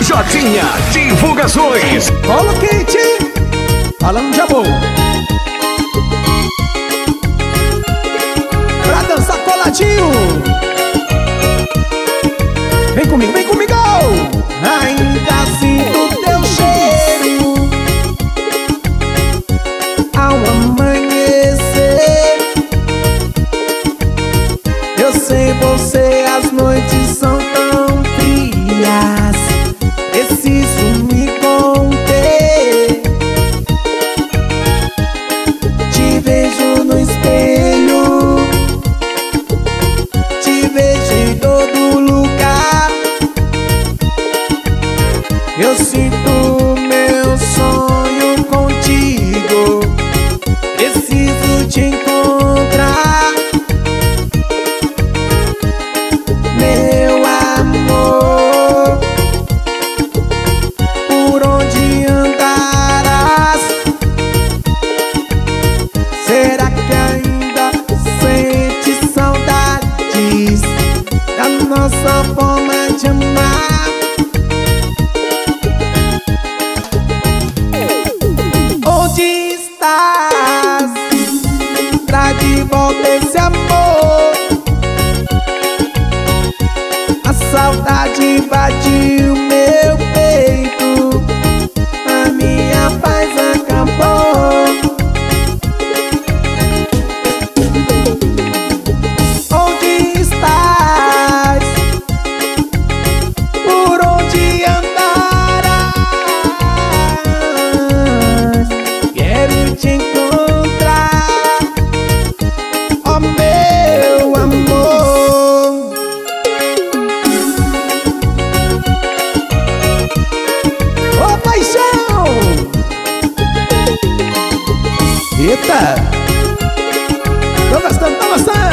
Jotinha Divulgações. Cola Kate. Falando de amor. Pra dançar coladinho. Vem comigo, vem comigo. crianças Pra tá de volta esse amor. A saudade invadiu. Vamos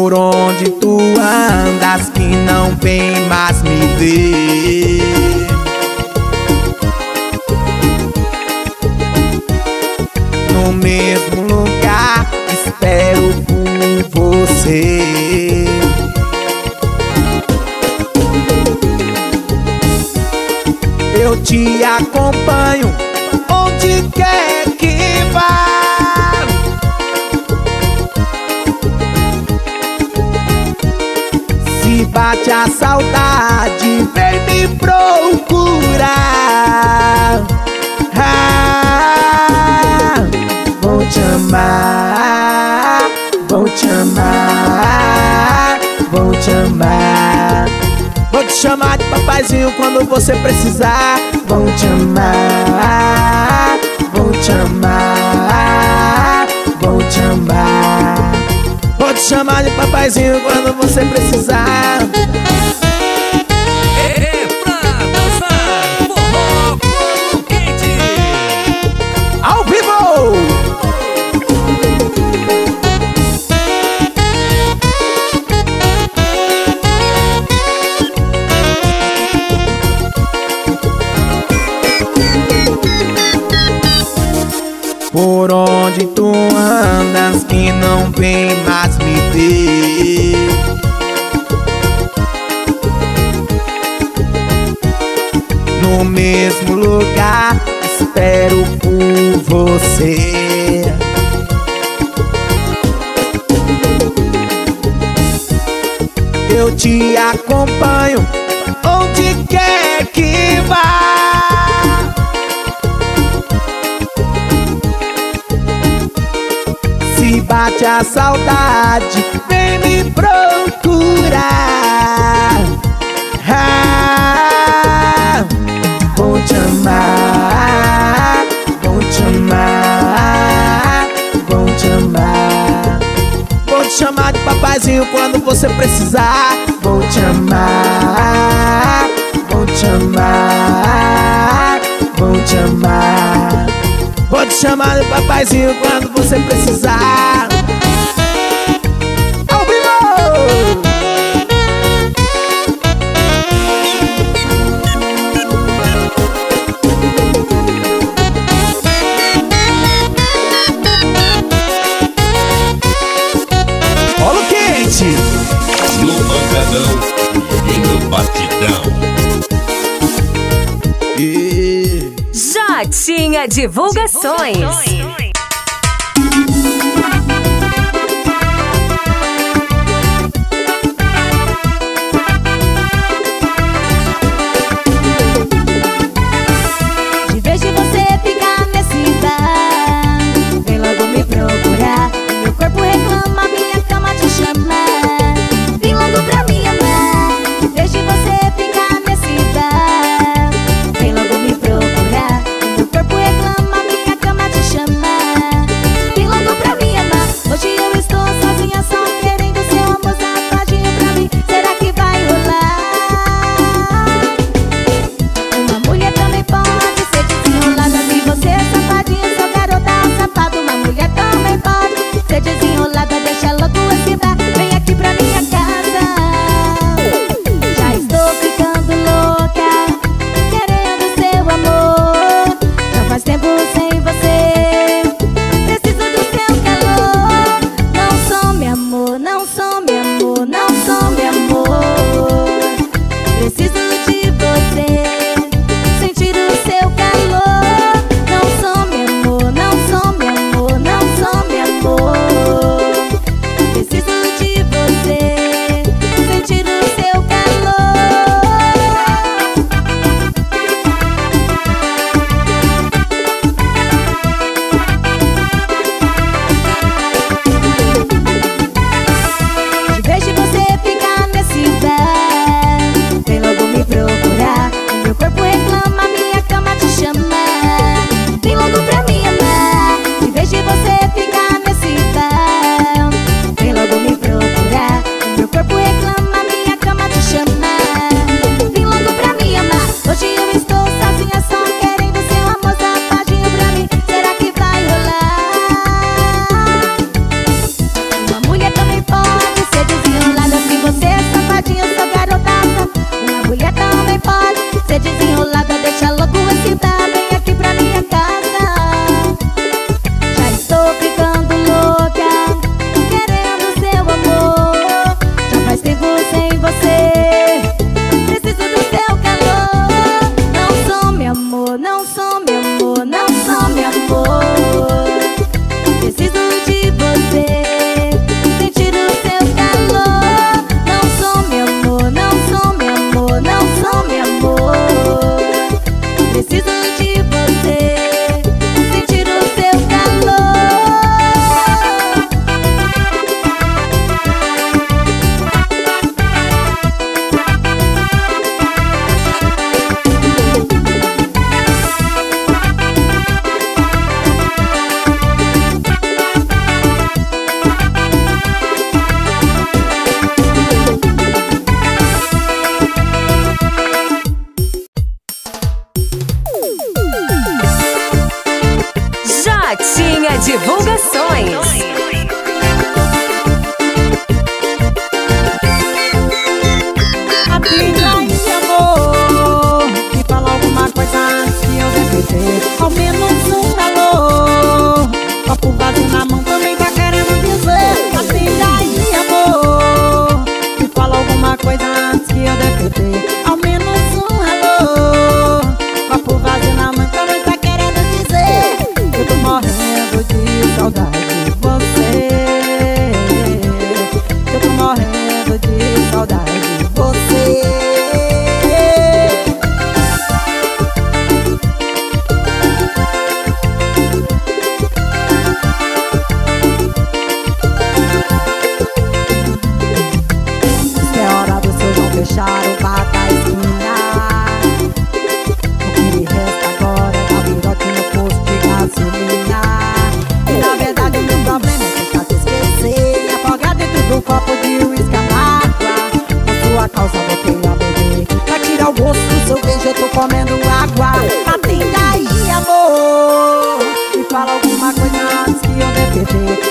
Por onde tu andas que não vem mais me ver. No mesmo lugar espero por você. Eu te acompanho onde quer bate a saudade, vem me procurar. Ah, Vou te amar, vou te amar, vou te amar. Vou te chamar de papaizinho quando você precisar. Vou te amar, vou te amar, vou te amar chamar de papaizinho quando você precisar. É pra onde tu andas que não vem mais me ver. No mesmo lugar espero por você. Eu te acompanho bate a saudade, vem me procurar. Ah, Vou te amar, vou te amar, vou te amar. Vou te chamar de papaizinho quando você precisar. Vou te amar, vou te amar, vou te amar. Vou te chamar de papaizinho quando você precisar Já tinha divulgações. De copo de uísque amargo Na sua calça metei a beber. Pra tirar o gosto do seu beijo eu tô comendo água. Atenda aí amor e fala alguma coisa antes que eu me perder.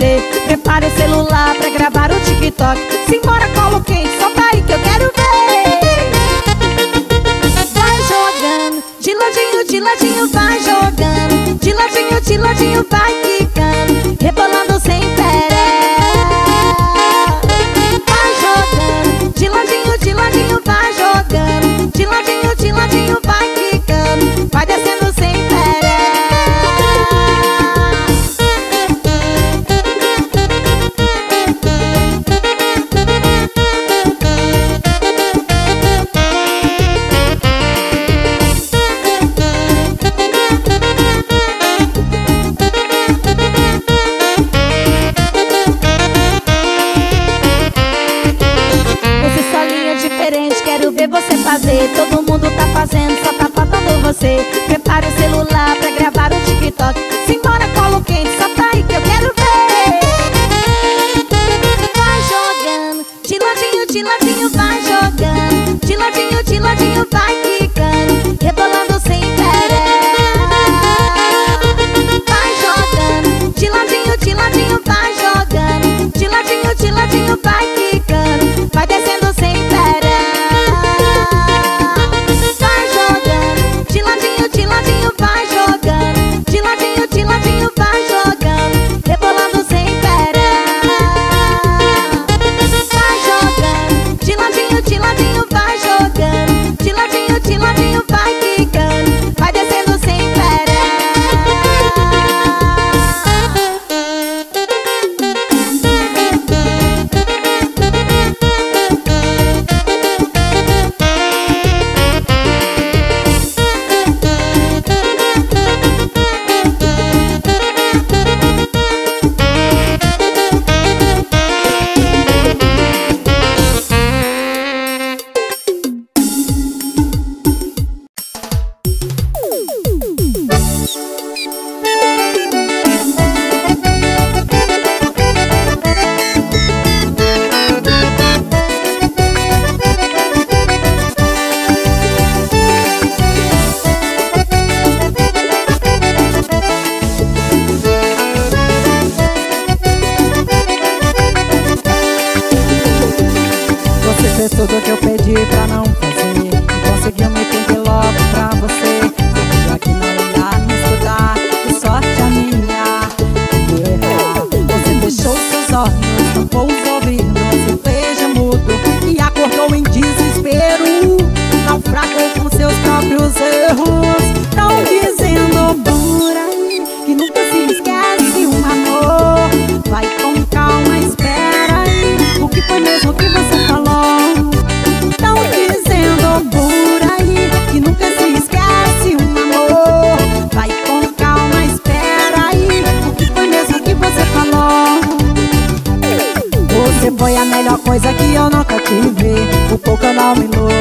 você Prepare o celular pra gravar o TikTok. Simbora, colo quente, solta aí que eu quero ver. Vai jogando, de ladinho, de ladinho, vai jogando. De ladinho, de ladinho, vai que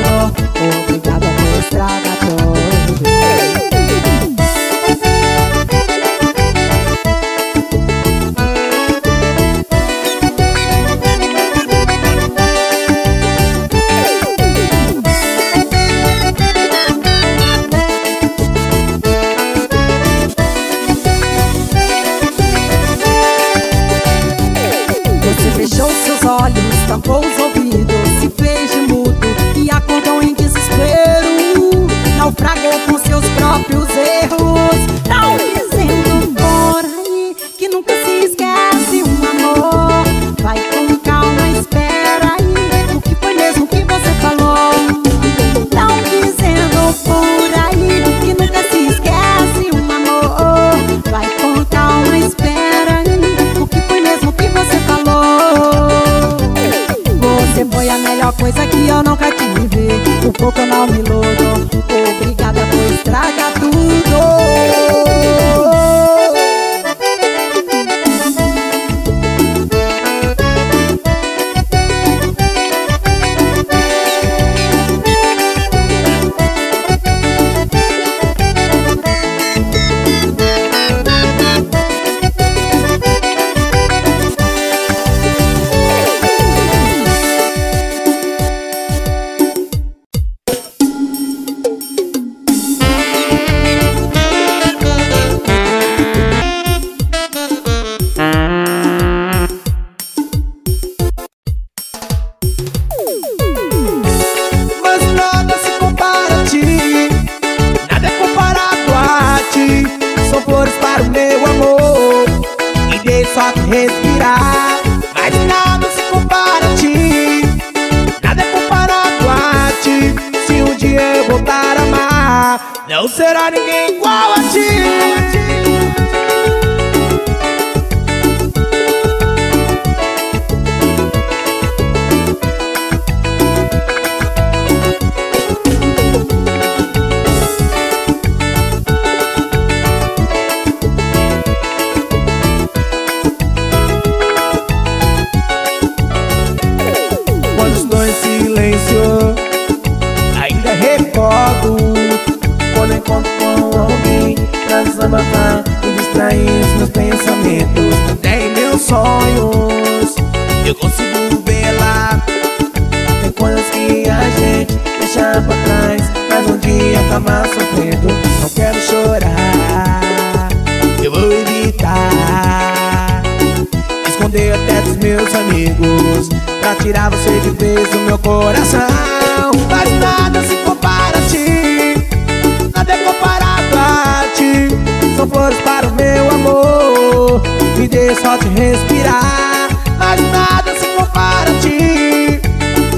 não me iludo Obrigada meus amigos Pra tirar você de vez do meu coração. Mas nada se compara a ti Nada é comparado a ti. São flores para o meu amor Me dê só te respirar. Mas nada se compara a ti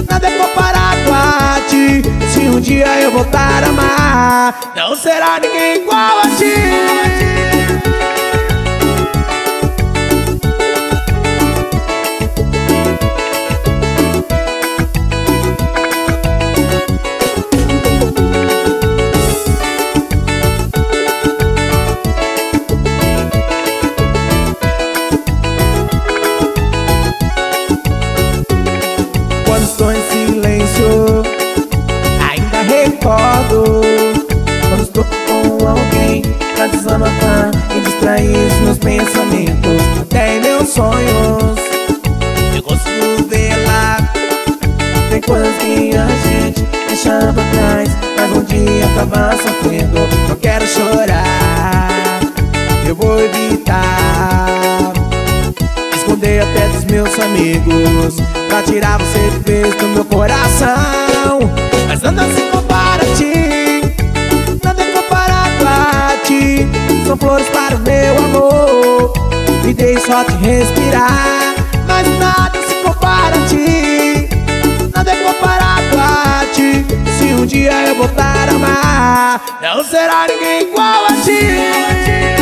Nada é comparado a ti. Se um dia eu voltar a amar Não será ninguém igual a ti pensamentos Até meus sonhos. Eu consigo ver lá Tem coisas que a gente deixa pra trás Mas um dia acaba sofrendo Não quero chorar. Eu vou evitar Esconder até dos meus amigos Pra tirar você vez do meu coração. Mas nada se Dei só te respirar. Mas nada se compara a ti. Nada é comparado a ti. Se um dia eu voltar a amar Não será ninguém igual a ti